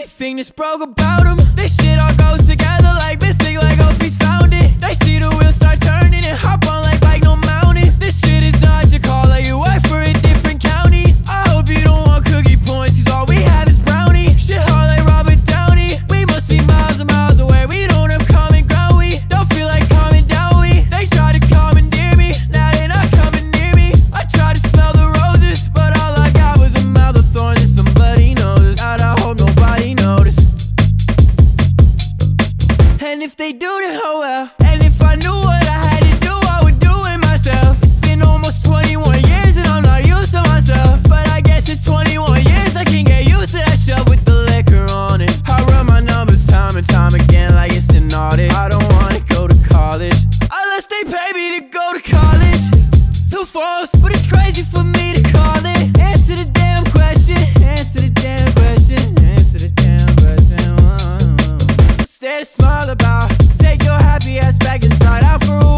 only thing that's broke about them. This shit all goes oh well. And if I knew what I had to do, I would do it myself. It's been almost 21 years and I'm not used to myself. But I guess it's 21 years, I can get used to that shelf with the liquor on it. I run my numbers time and time again like it's an audit. I don't wanna go to college unless they pay me to go to college. Too false, but it's crazy for me to. GPS back inside. Out for